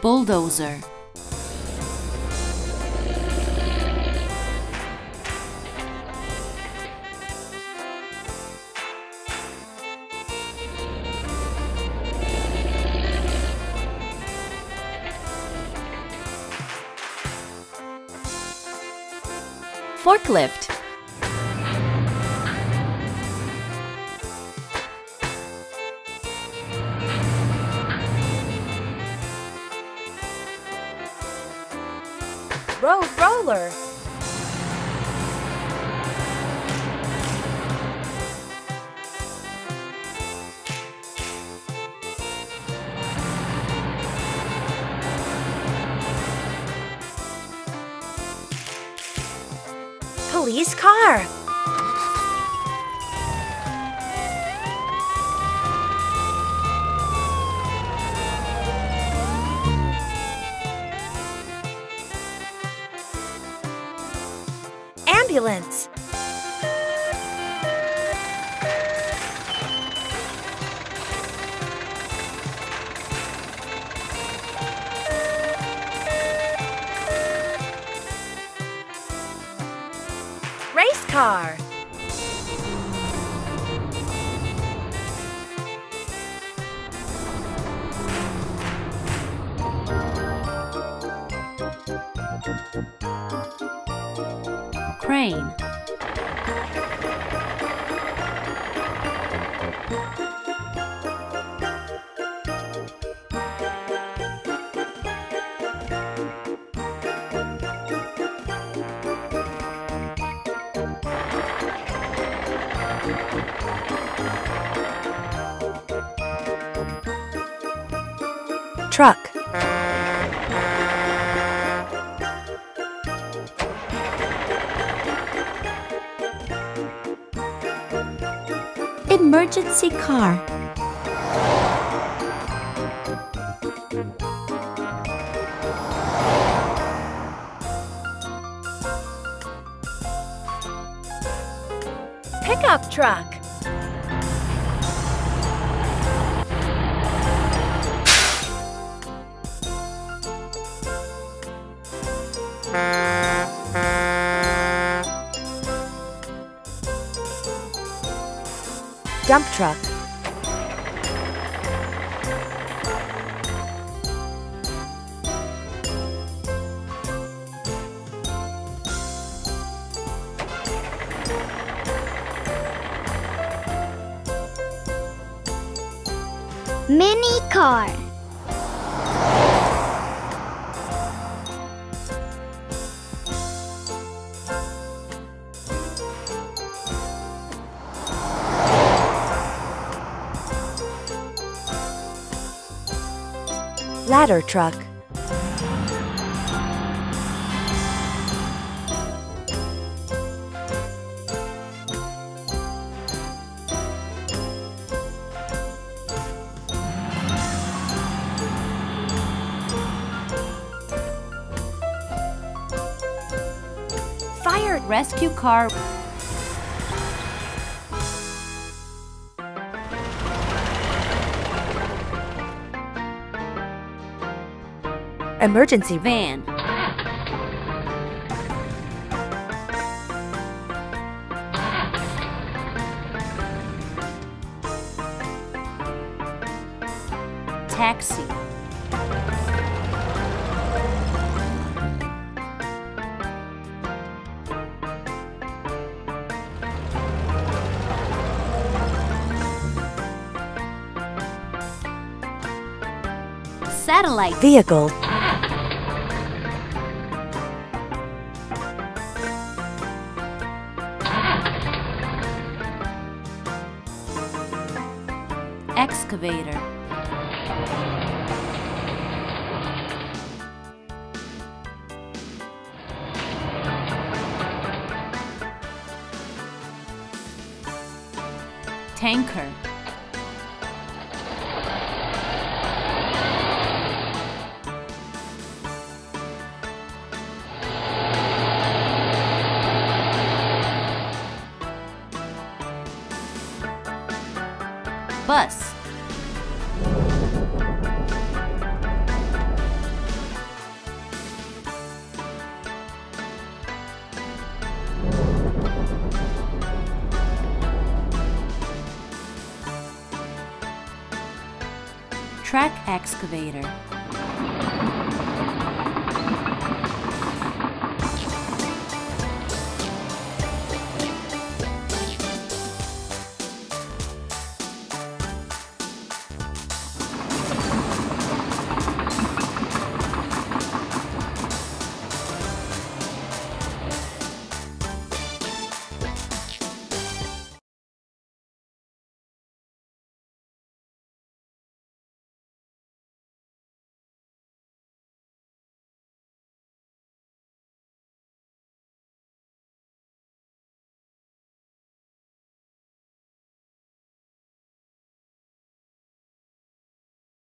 bulldozer. Forklift Road roller. Police car. Ambulance. Race car. Crane Truck. Emergency car Pickup truck. Dump truck. Mini car. Ladder truck. Fire rescue car emergency van. Taxi. Satellite. Vehicle. Excavator. Tanker bus. Track excavator.